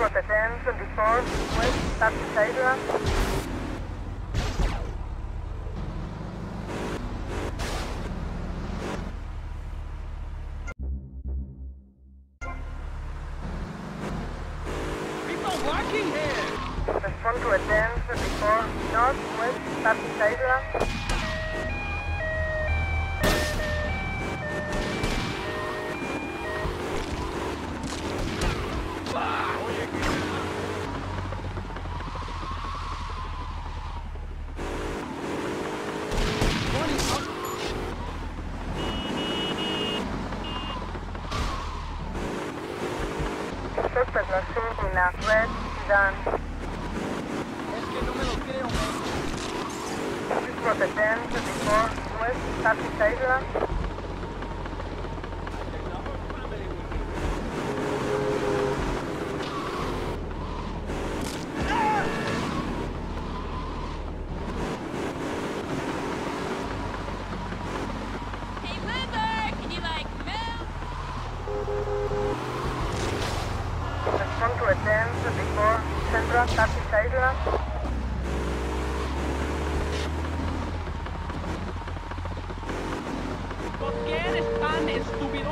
1024, West, Taxi Sidra. People walking here! Respond to a 1024, North, West, Taxi esta estación en la Red Sudan. Es que no me lo creo, man. This is West, Island. Central, Taxi Sidra. ¿Por qué eres tan estúpido?